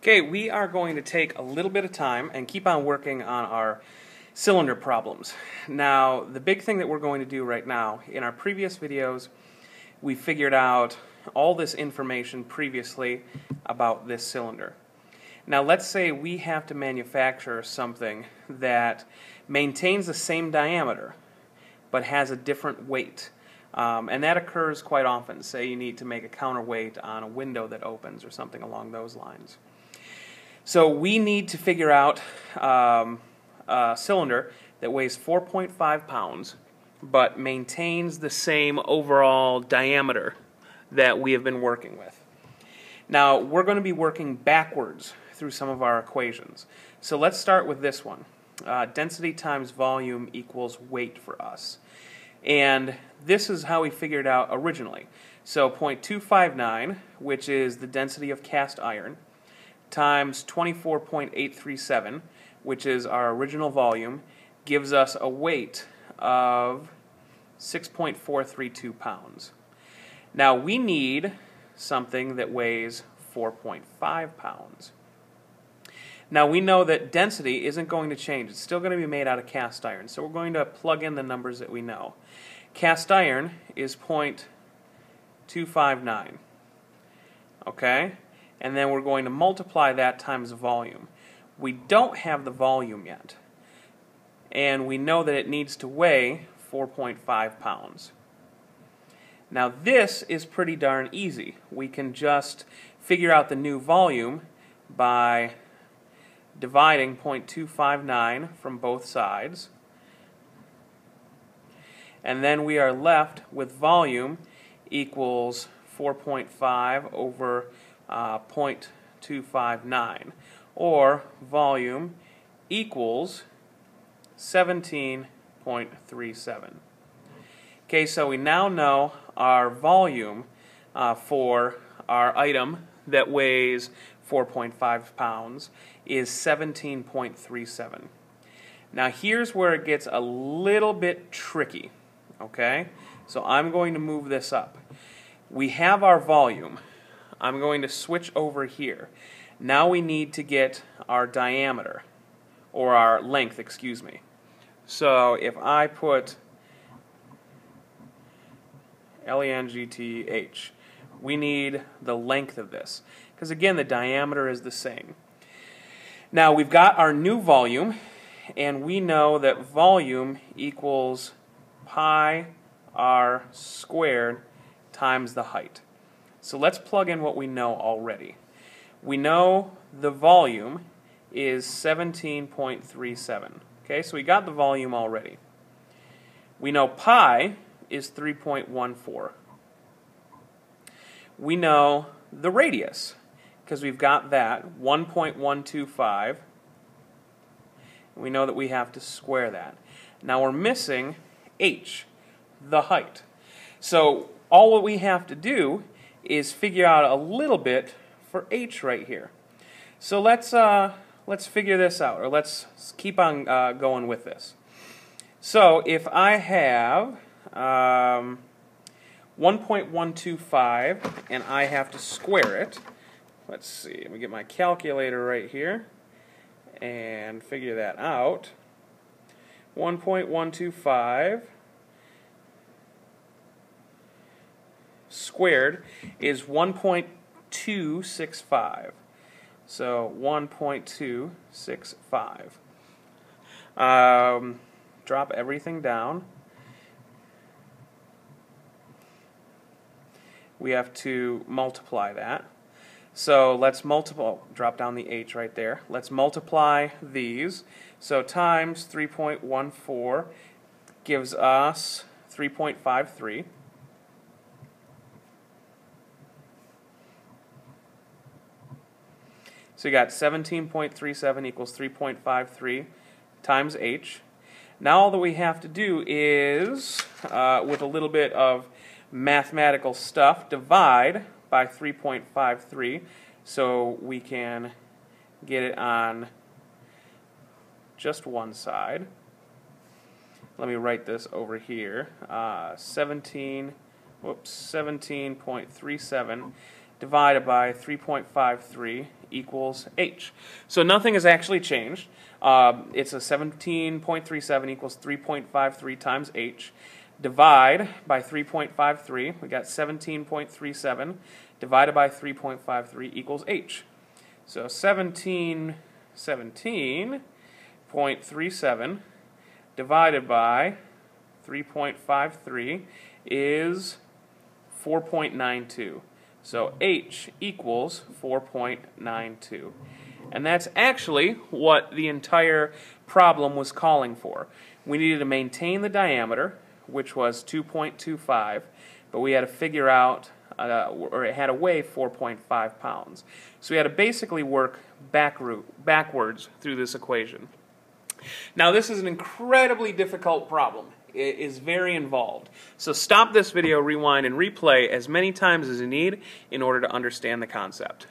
Okay, we are going to take a little bit of time and keep on working on our cylinder problems. Now, the big thing that we're going to do right now, in our previous videos, we figured out all this information previously about this cylinder. Now, let's say we have to manufacture something that maintains the same diameter but has a different weight. Um, and that occurs quite often. Say you need to make a counterweight on a window that opens or something along those lines. So we need to figure out um, a cylinder that weighs 4.5 pounds but maintains the same overall diameter that we have been working with. Now we're going to be working backwards through some of our equations. So let's start with this one. Uh, density times volume equals weight for us. And this is how we figured out originally. So 0.259, which is the density of cast iron, times 24.837, which is our original volume, gives us a weight of 6.432 pounds. Now we need something that weighs 4.5 pounds. Now we know that density isn't going to change. It's still going to be made out of cast iron. So we're going to plug in the numbers that we know. Cast iron is 0.259. Okay? And then we're going to multiply that times volume. We don't have the volume yet. And we know that it needs to weigh 4.5 pounds. Now this is pretty darn easy. We can just figure out the new volume by dividing 0.259 from both sides. And then we are left with volume equals 4.5 over uh, 0.259, or volume equals 17.37. Okay, so we now know our volume uh, for our item that weighs 4.5 pounds is 17.37. Now here's where it gets a little bit tricky, okay? So I'm going to move this up. We have our volume. I'm going to switch over here. Now we need to get our diameter, or our length, excuse me. So if I put L-E-N-G-T-H, we need the length of this. Because again, the diameter is the same. Now we've got our new volume, and we know that volume equals pi r squared times the height. So let's plug in what we know already. We know the volume is 17.37. Okay, so we got the volume already. We know pi is 3.14. We know the radius because we've got that, 1.125. We know that we have to square that. Now we're missing h, the height. So all what we have to do is figure out a little bit for h right here. So let's uh, let's figure this out, or let's keep on uh, going with this. So if I have um, 1.125 and I have to square it, Let's see, let me get my calculator right here and figure that out. 1.125 squared is 1.265. So 1.265. Um, drop everything down. We have to multiply that. So let's multiply, drop down the h right there. Let's multiply these. So times 3.14 gives us 3.53. So you got 17.37 equals 3.53 times h. Now all that we have to do is, uh, with a little bit of mathematical stuff, divide by 3.53 so we can get it on just one side. Let me write this over here. Uh, 17, whoops, 17.37 divided by 3.53 equals h. So nothing has actually changed. Um, it's a 17.37 equals 3.53 times h. Divide by 3.53, we got 17.37 divided by 3.53 equals h. So 17, 17.37 divided by 3.53 is 4.92. So h equals 4.92. And that's actually what the entire problem was calling for. We needed to maintain the diameter, which was 2.25, but we had to figure out, uh, or it had to weigh 4.5 pounds. So we had to basically work back route, backwards through this equation. Now this is an incredibly difficult problem. Is very involved. So stop this video, rewind, and replay as many times as you need in order to understand the concept.